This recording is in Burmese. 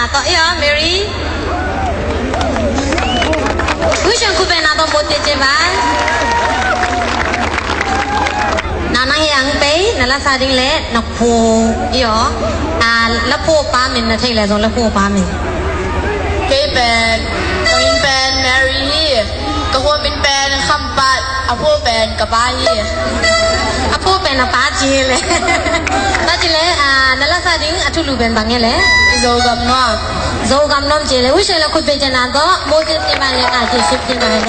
နာတော့အေးမေရီဝိရှင်ခုပဲနာတော့မိုတေချေပါနာနာယံပေနလာစာဒင်းလေနဖိုအေးရောအာလဖို့ပါမင်းနထိတ်လေဆိုလဖို့ပါမင်း Hey Ben, Queen အဖို့ပဲကပားကြီးအဖို့ပဲနပါကြီးလေဒါကြလေအာနလဆာဒင်းအထုလူပဲဘာငဲလေဇောကမနောဇောကမနောကျေလေဝိရှေလခုတ်ပေးချင်တာတော့မိုးစစ်တင်ပါလေအာရှိရှိတင်ပါလေ